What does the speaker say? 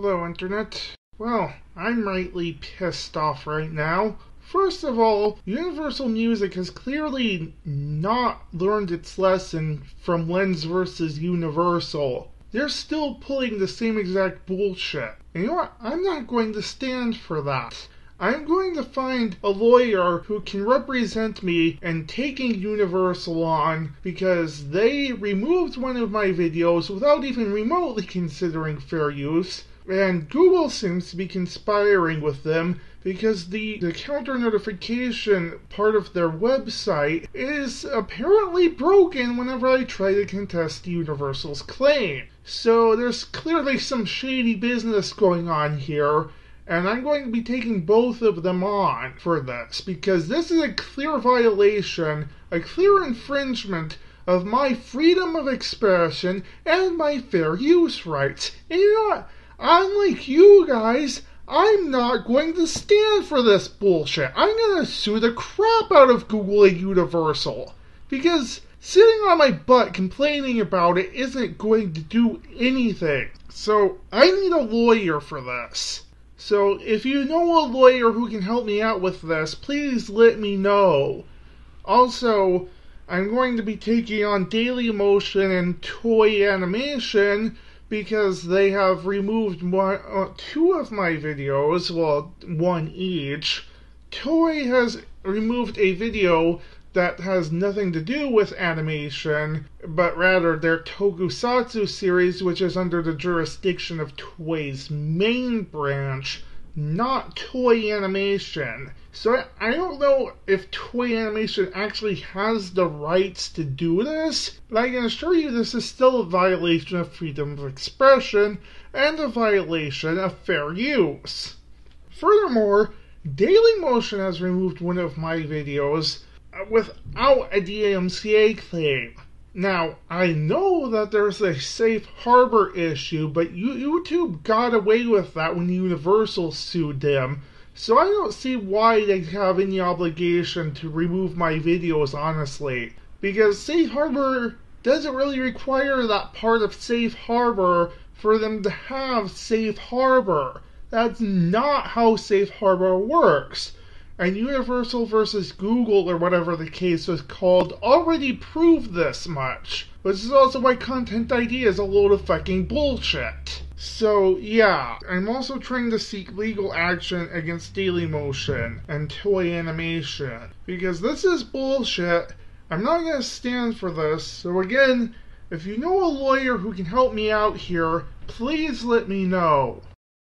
Hello, Internet. Well, I'm rightly pissed off right now. First of all, Universal Music has clearly not learned its lesson from Lenz vs. Universal. They're still pulling the same exact bullshit. And you know what? I'm not going to stand for that. I'm going to find a lawyer who can represent me in taking Universal on because they removed one of my videos without even remotely considering fair use and Google seems to be conspiring with them because the, the counter notification part of their website is apparently broken whenever I try to contest Universal's claim. So there's clearly some shady business going on here. And I'm going to be taking both of them on for this because this is a clear violation, a clear infringement of my freedom of expression and my fair use rights. And you know what? Unlike you guys, I'm not going to stand for this bullshit. I'm going to sue the crap out of Google and Universal. Because sitting on my butt complaining about it isn't going to do anything. So I need a lawyer for this. So if you know a lawyer who can help me out with this, please let me know. Also, I'm going to be taking on Dailymotion and Toei Animation because they have removed one, uh, two of my videos, well, one each. Toei has removed a video that has nothing to do with animation, but rather their Tokusatsu series, which is under the jurisdiction of Toei's main branch not Toei Animation. So I, don't know if Toei Animation actually has the rights to do this, but I can assure you this is still a violation of freedom of expression and a violation of fair use. Furthermore, Dailymotion has removed one of my videos without a DMCA claim. Now, I know that there's a safe harbor issue, but YouTube got away with that when Universal sued them. So I don't see why they have any obligation to remove my videos, honestly. Because Safe Harbor doesn't really require that part of Safe Harbor for them to have Safe Harbor. That's not how Safe Harbor works and Universal versus Google, or whatever the case was called, already proved this much. Which is also why Content ID is a load of fucking bullshit. So, yeah, I'm also trying to seek legal action against Dailymotion and Toei Animation. Because this is bullshit. I'm not gonna stand for this. So, again, if you know a lawyer who can help me out here, please let me know.